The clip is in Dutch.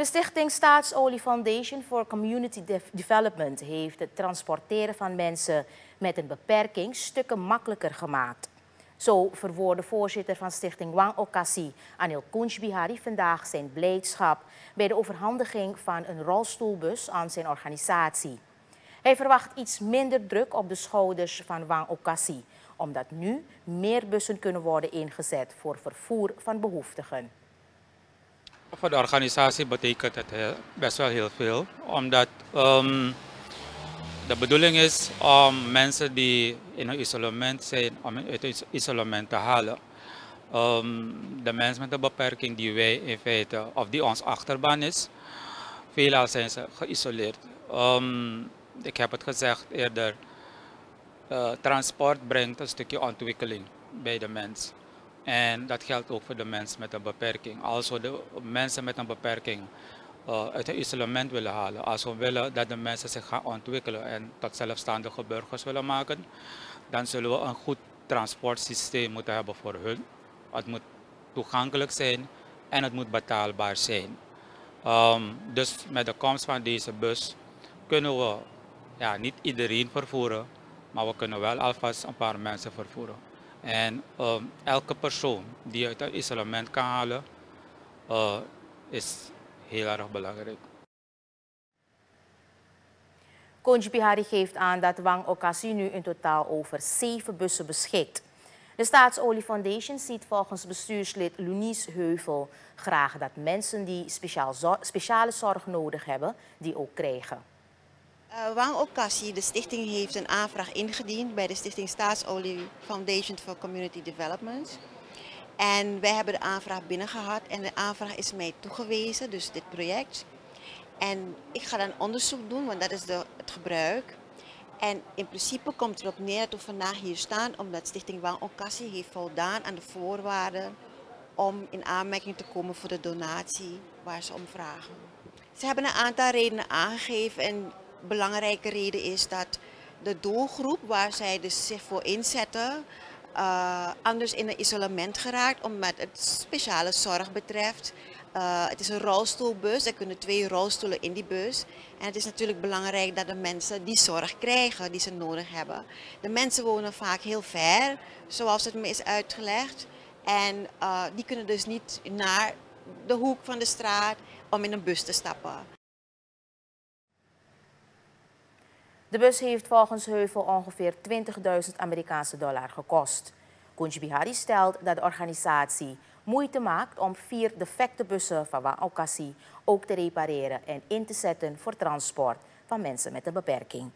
De stichting Staatsolie Foundation for Community Development heeft het transporteren van mensen met een beperking stukken makkelijker gemaakt. Zo verwoordde voorzitter van stichting Wang Okasi, Anil Kunjbihari, vandaag zijn blijdschap bij de overhandiging van een rolstoelbus aan zijn organisatie. Hij verwacht iets minder druk op de schouders van Wang Okasi, omdat nu meer bussen kunnen worden ingezet voor vervoer van behoeftigen. Voor de organisatie betekent het best wel heel veel, omdat um, de bedoeling is om mensen die in een isolement zijn, om uit het isolement te halen. Um, de mensen met een beperking die wij in feite, of die ons achterban is, veelal zijn ze geïsoleerd. Um, ik heb het gezegd eerder, uh, transport brengt een stukje ontwikkeling bij de mens. En dat geldt ook voor de mensen met een beperking. Als we de mensen met een beperking uh, uit het isolement willen halen, als we willen dat de mensen zich gaan ontwikkelen en tot zelfstandige burgers willen maken, dan zullen we een goed transportsysteem moeten hebben voor hun. Het moet toegankelijk zijn en het moet betaalbaar zijn. Um, dus met de komst van deze bus kunnen we ja, niet iedereen vervoeren, maar we kunnen wel alvast een paar mensen vervoeren. En um, elke persoon die uit het isolement kan halen, uh, is heel erg belangrijk. Konji Bihari geeft aan dat Wang Okasi nu in totaal over zeven bussen beschikt. De Staatsolie Foundation ziet volgens bestuurslid Lunice Heuvel graag dat mensen die speciale zorg nodig hebben, die ook krijgen. Uh, Wang Okassi, de stichting, heeft een aanvraag ingediend bij de Stichting Staatsolie Foundation for Community Development. En wij hebben de aanvraag binnengehad en de aanvraag is mij toegewezen, dus dit project. En ik ga dan onderzoek doen, want dat is de, het gebruik. En in principe komt het erop neer dat we vandaag hier staan, omdat Stichting Wang Okassi heeft voldaan aan de voorwaarden om in aanmerking te komen voor de donatie waar ze om vragen. Ze hebben een aantal redenen aangegeven en belangrijke reden is dat de doelgroep waar zij dus zich voor inzetten, uh, anders in een isolement geraakt, omdat het speciale zorg betreft. Uh, het is een rolstoelbus, er kunnen twee rolstoelen in die bus. En het is natuurlijk belangrijk dat de mensen die zorg krijgen die ze nodig hebben. De mensen wonen vaak heel ver, zoals het me is uitgelegd. En uh, die kunnen dus niet naar de hoek van de straat om in een bus te stappen. De bus heeft volgens Heuvel ongeveer 20.000 Amerikaanse dollar gekost. Kunj Bihari stelt dat de organisatie moeite maakt om vier defecte bussen van Wangokasi ook te repareren en in te zetten voor transport van mensen met een beperking.